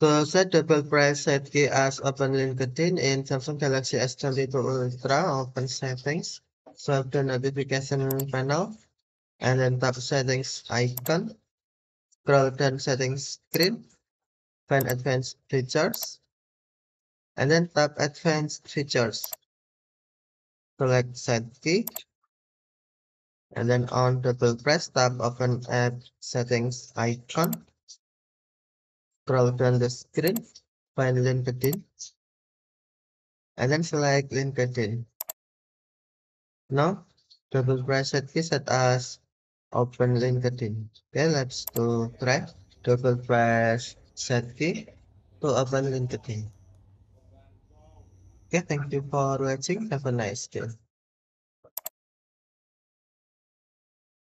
To set double press side key as open LinkedIn in Samsung Galaxy S22 Ultra, open settings, swipe the notification panel, and then tap settings icon, scroll down settings screen, find advanced features, and then tap advanced features. Select side key, and then on double press tap open app settings icon scroll down the screen, find LinkedIn, and then select LinkedIn. Now, double press side key set as open LinkedIn. Okay, let's do try. Double press side key to open LinkedIn. Okay, thank you for watching. Have a nice day.